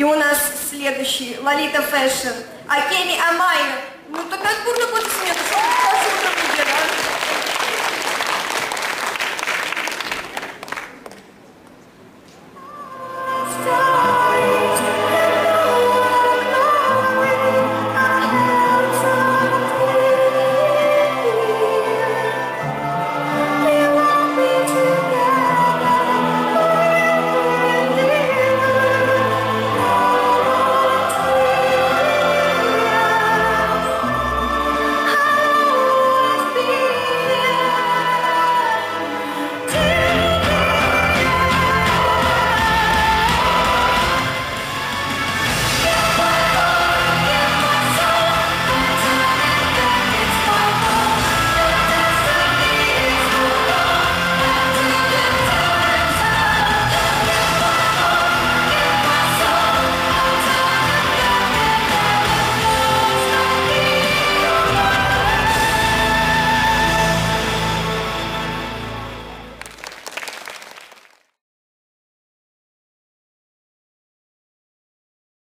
И у нас следующий, Lolita Fashion. Akemi Amai. Ну так отборно будет смех.